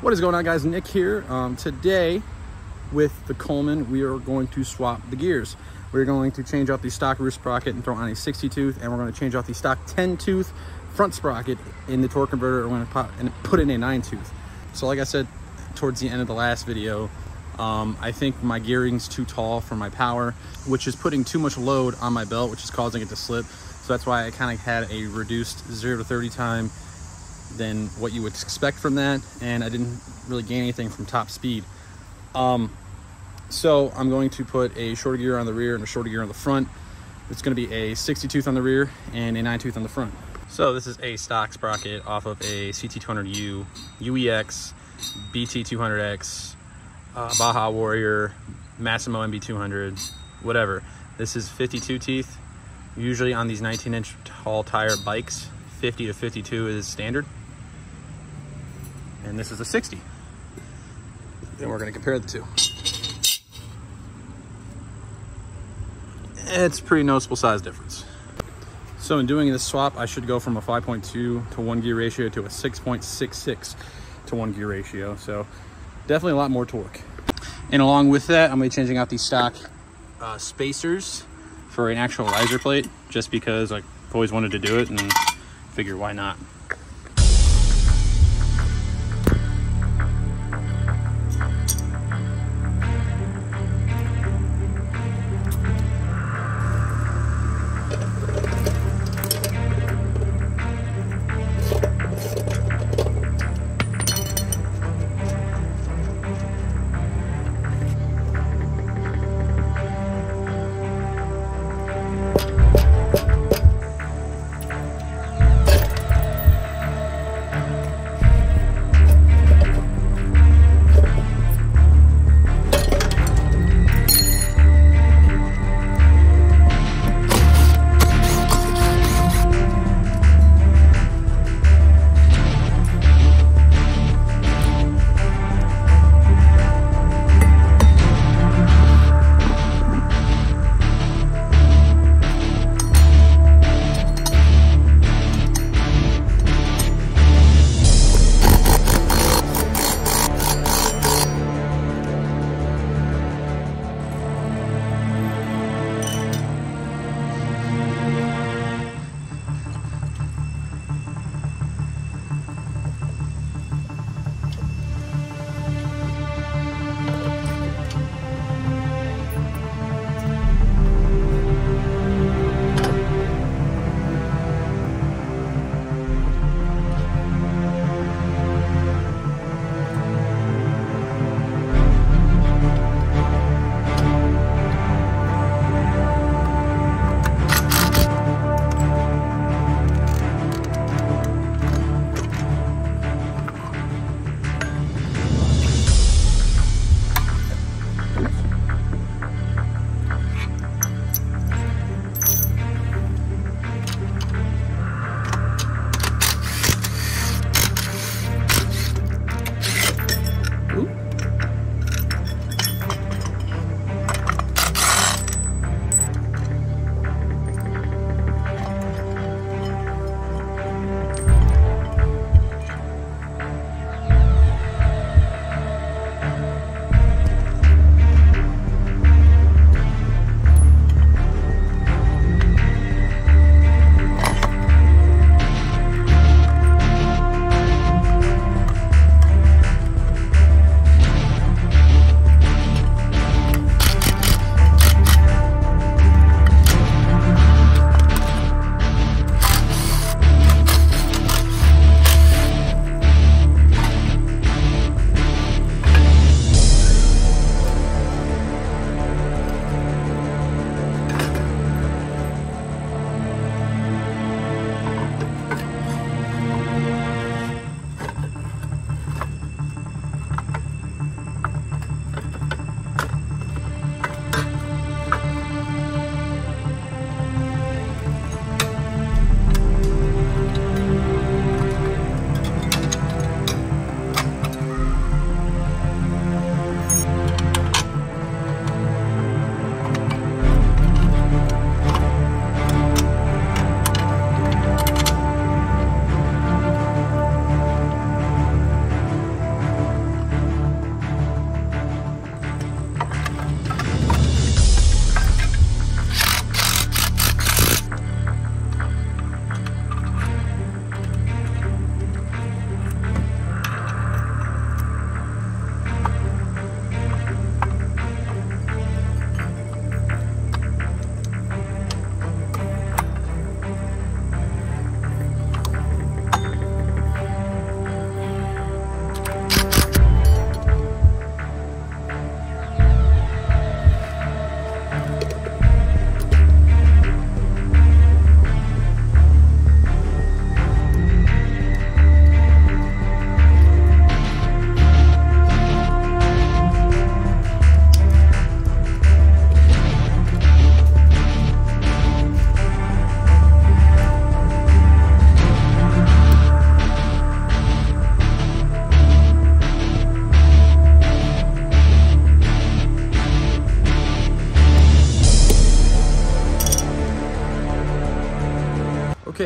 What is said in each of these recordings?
What is going on guys, Nick here. Um, today with the Coleman, we are going to swap the gears. We're going to change out the stock rear sprocket and throw on a 60 tooth and we're going to change out the stock 10 tooth front sprocket in the torque converter. We're going to pop and put in a nine tooth. So like I said, towards the end of the last video, um, I think my gearing's too tall for my power, which is putting too much load on my belt, which is causing it to slip. So that's why I kind of had a reduced zero to 30 time than what you would expect from that. And I didn't really gain anything from top speed. Um, so I'm going to put a shorter gear on the rear and a shorter gear on the front. It's going to be a 60 tooth on the rear and a 9 tooth on the front. So this is a stock sprocket off of a CT200U, UEX, BT200X, uh, Baja Warrior, Massimo MB200, whatever. This is 52 teeth. Usually on these 19 inch tall tire bikes, 50 to 52 is standard and this is a 60. Then we're gonna compare the two. It's pretty noticeable size difference. So in doing this swap, I should go from a 5.2 to one gear ratio to a 6.66 to one gear ratio. So definitely a lot more torque. And along with that, I'm gonna be changing out these stock uh, spacers for an actual riser plate, just because I've always wanted to do it and figure why not.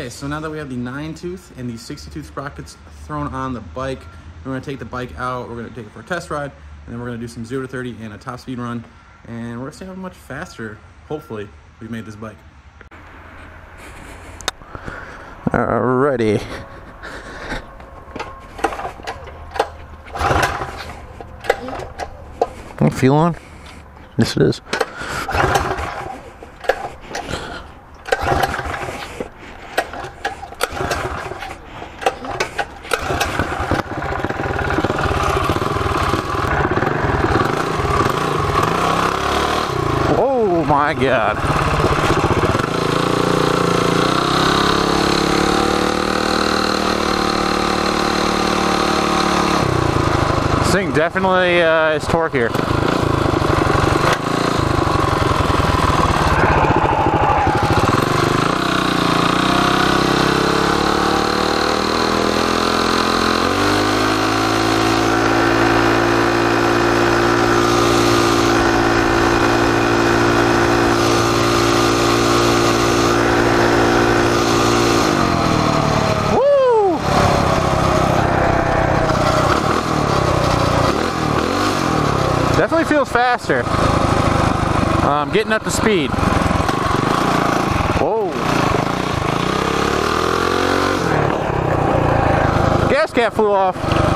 Okay, so now that we have the 9 tooth and the 60 tooth sprockets thrown on the bike, we're gonna take the bike out, we're gonna take it for a test ride, and then we're gonna do some 0 to 30 and a top speed run, and we're gonna see how much faster, hopefully, we've made this bike. Alrighty. Feel on? Yes, it is. Oh my god. thing definitely uh, is torquier. Definitely feels faster. Um, getting up to speed. Whoa. Gas cap flew off.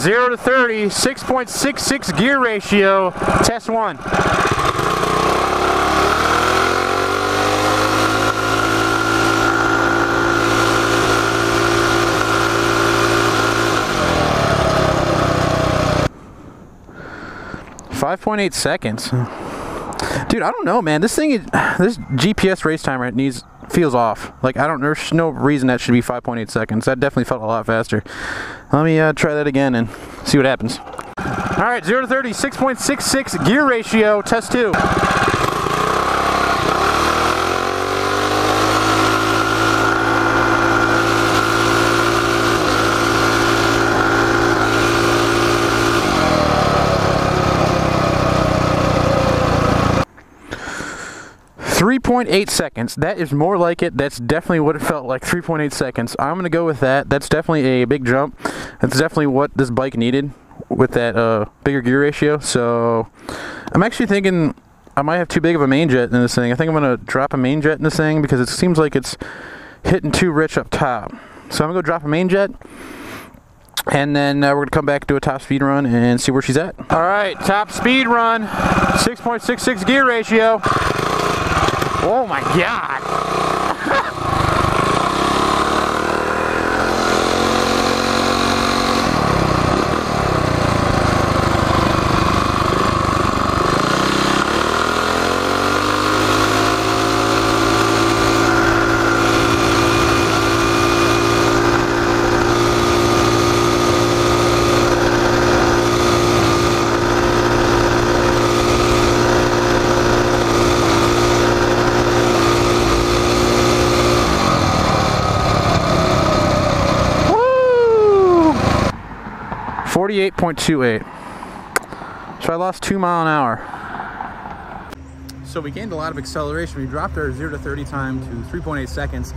0 to 30, 6.66 gear ratio, test one. Five point eight seconds. Dude, I don't know, man. This thing, this GPS race timer it needs feels off. Like I don't. There's no reason that should be 5.8 seconds. That definitely felt a lot faster. Let me uh, try that again and see what happens. All right, 0 to 30, 6.66 gear ratio, test two. 3.8 seconds. That is more like it. That's definitely what it felt like. 3.8 seconds. I'm going to go with that. That's definitely a big jump. That's definitely what this bike needed with that uh, bigger gear ratio. So I'm actually thinking I might have too big of a main jet in this thing. I think I'm going to drop a main jet in this thing because it seems like it's hitting too rich up top. So I'm going to go drop a main jet. And then uh, we're going to come back do a top speed run and see where she's at. All right, top speed run, 6.66 gear ratio. Oh my god! Forty-eight point two eight. So I lost two mile an hour. So we gained a lot of acceleration. We dropped our 0 to 30 time to 3.8 seconds,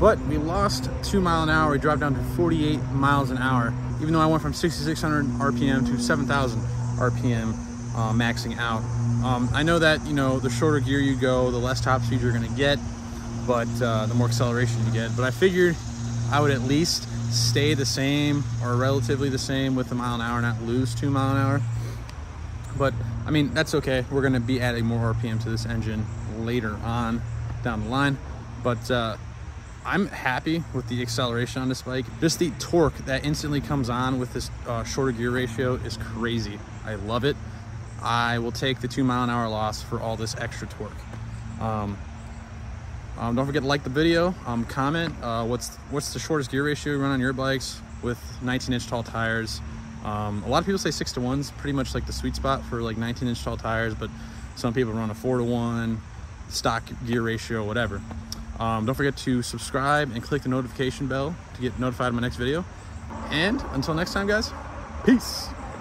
but we lost 2 mile an hour. We dropped down to 48 miles an hour, even though I went from 6,600 RPM to 7,000 RPM uh, maxing out. Um, I know that, you know, the shorter gear you go, the less top speed you're gonna get, but uh, the more acceleration you get. But I figured I would at least stay the same or relatively the same with the mile an hour, not lose two mile an hour. but I mean, that's okay. We're gonna be adding more RPM to this engine later on down the line. But uh, I'm happy with the acceleration on this bike. Just the torque that instantly comes on with this uh, shorter gear ratio is crazy. I love it. I will take the two mile an hour loss for all this extra torque. Um, um, don't forget to like the video, um, comment uh, what's what's the shortest gear ratio you run on your bikes with 19 inch tall tires. Um, a lot of people say six to one's pretty much like the sweet spot for like 19 inch tall tires, but some people run a four to one, stock gear ratio, whatever. Um, don't forget to subscribe and click the notification bell to get notified of my next video. And until next time, guys, peace.